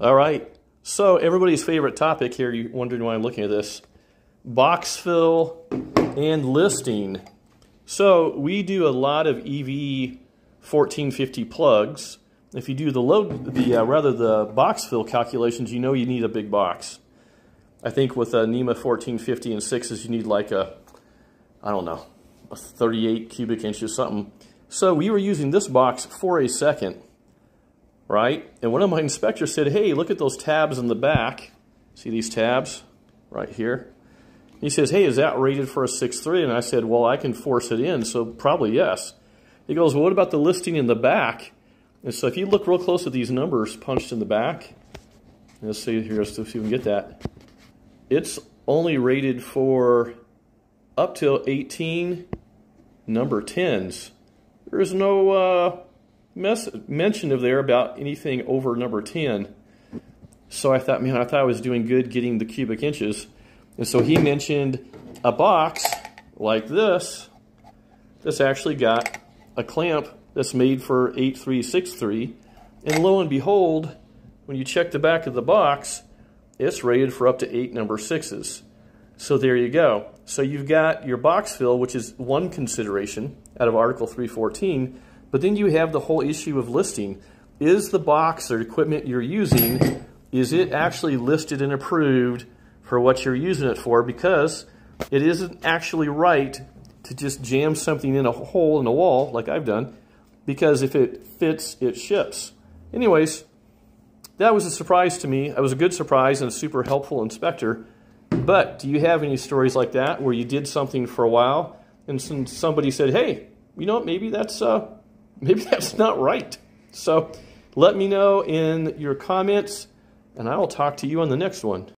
All right. So everybody's favorite topic here, you're wondering why I'm looking at this, box fill and listing. So we do a lot of EV 14-50 plugs. If you do the load, the uh, rather the box fill calculations, you know you need a big box. I think with a NEMA 14-50 and 6s, you need like a, I don't know, a 38 cubic inches, something. So we were using this box for a second right? And one of my inspectors said, hey, look at those tabs in the back. See these tabs right here? He says, hey, is that rated for a 6.3? And I said, well, I can force it in, so probably yes. He goes, well, what about the listing in the back? And so if you look real close at these numbers punched in the back, let's see here, let's see if we can get that. It's only rated for up till 18 number 10s. There's no uh, mention of there about anything over number 10. So I thought, man, I thought I was doing good getting the cubic inches. And so he mentioned a box like this that's actually got a clamp that's made for 8363. And lo and behold, when you check the back of the box, it's rated for up to eight number sixes. So there you go. So you've got your box fill, which is one consideration out of Article 314, but then you have the whole issue of listing. Is the box or equipment you're using, is it actually listed and approved for what you're using it for? Because it isn't actually right to just jam something in a hole in a wall like I've done because if it fits, it ships. Anyways, that was a surprise to me. It was a good surprise and a super helpful inspector. But do you have any stories like that where you did something for a while and somebody said, hey, you know what, maybe that's uh, maybe that's not right. So let me know in your comments, and I will talk to you on the next one.